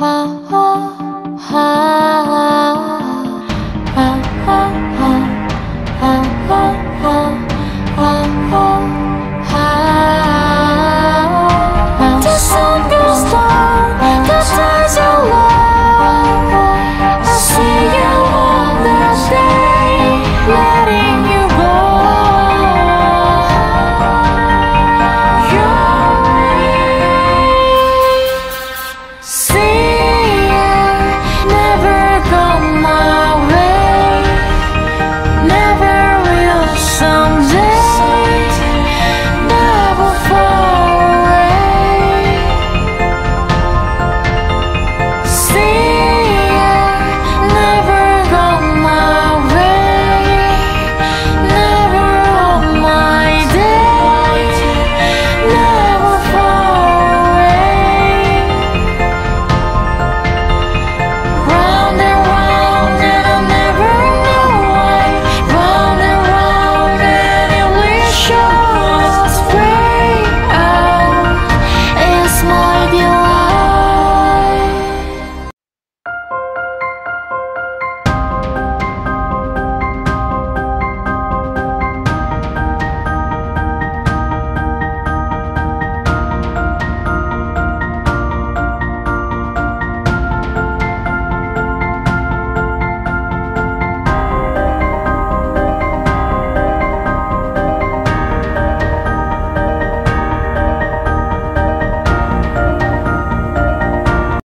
ha ha ha.